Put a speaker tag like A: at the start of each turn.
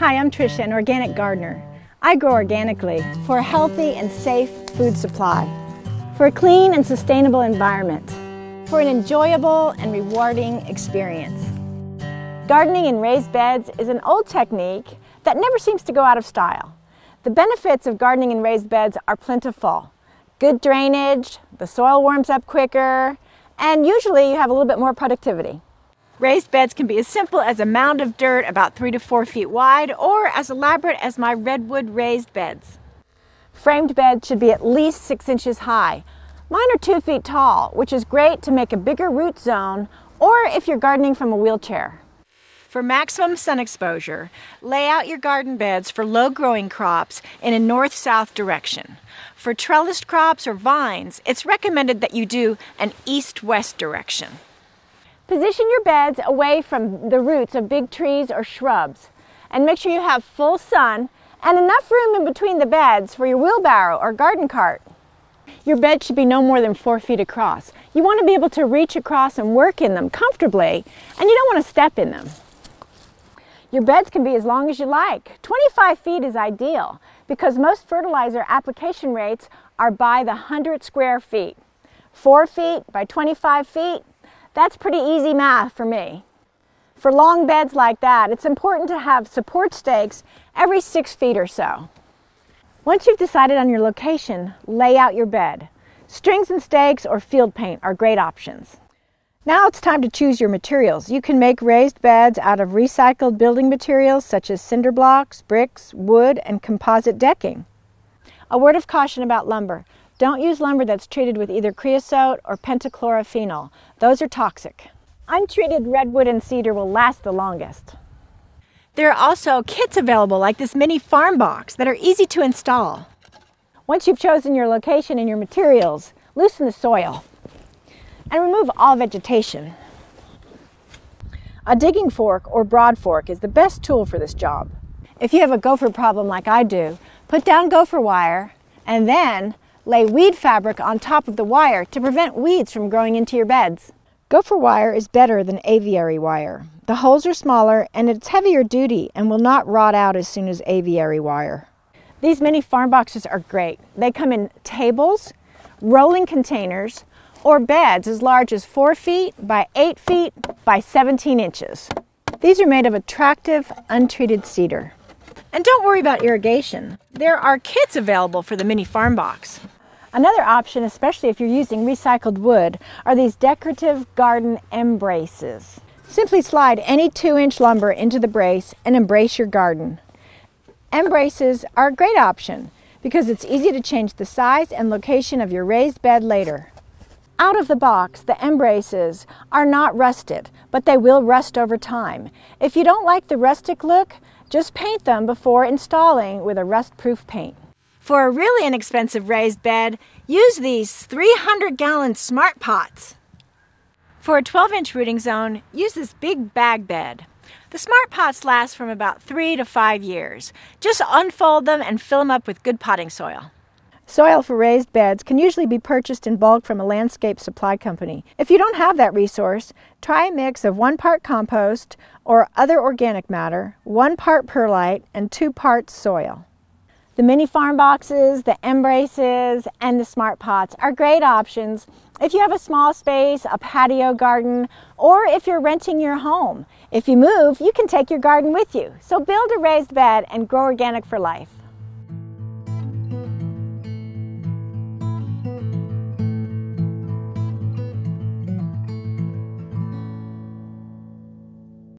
A: Hi, I'm Tricia, an organic gardener. I grow organically for a healthy and safe food supply, for a clean and sustainable environment, for an enjoyable and rewarding experience. Gardening in raised beds is an old technique that never seems to go out of style. The benefits of gardening in raised beds are plentiful. Good drainage, the soil warms up quicker, and usually you have a little bit more productivity. Raised beds can be as simple as a mound of dirt about three to four feet wide or as elaborate as my redwood raised beds. Framed beds should be at least six inches high. Mine are two feet tall, which is great to make a bigger root zone or if you're gardening from a wheelchair. For maximum sun exposure, lay out your garden beds for low growing crops in a north south direction. For trellised crops or vines, it's recommended that you do an east west direction. Position your beds away from the roots of big trees or shrubs and make sure you have full sun and enough room in between the beds for your wheelbarrow or garden cart. Your bed should be no more than four feet across. You want to be able to reach across and work in them comfortably and you don't want to step in them. Your beds can be as long as you like. 25 feet is ideal because most fertilizer application rates are by the 100 square feet. 4 feet by 25 feet, that's pretty easy math for me. For long beds like that, it's important to have support stakes every six feet or so. Once you've decided on your location, lay out your bed. Strings and stakes or field paint are great options. Now it's time to choose your materials. You can make raised beds out of recycled building materials such as cinder blocks, bricks, wood, and composite decking. A word of caution about lumber. Don't use lumber that's treated with either creosote or pentachlorophenol. Those are toxic. Untreated redwood and cedar will last the longest. There are also kits available like this mini farm box that are easy to install. Once you've chosen your location and your materials, loosen the soil and remove all vegetation. A digging fork or broad fork is the best tool for this job. If you have a gopher problem like I do, put down gopher wire and then Lay weed fabric on top of the wire to prevent weeds from growing into your beds. Gopher wire is better than aviary wire. The holes are smaller and it's heavier duty and will not rot out as soon as aviary wire. These mini farm boxes are great. They come in tables, rolling containers, or beds as large as 4 feet by 8 feet by 17 inches. These are made of attractive, untreated cedar. And don't worry about irrigation. There are kits available for the mini farm box. Another option, especially if you're using recycled wood, are these decorative garden M-Braces. Simply slide any 2 inch lumber into the brace and embrace your garden. M-Braces are a great option because it's easy to change the size and location of your raised bed later. Out of the box, the M-Braces are not rusted, but they will rust over time. If you don't like the rustic look, just paint them before installing with a rust-proof paint. For a really inexpensive raised bed, use these 300 gallon smart pots. For a 12 inch rooting zone, use this big bag bed. The smart pots last from about three to five years. Just unfold them and fill them up with good potting soil. Soil for raised beds can usually be purchased in bulk from a landscape supply company. If you don't have that resource, try a mix of one part compost or other organic matter, one part perlite, and two parts soil. The mini farm boxes, the M-Braces, and the smart pots are great options if you have a small space, a patio garden, or if you're renting your home. If you move, you can take your garden with you. So build a raised bed and grow organic for life.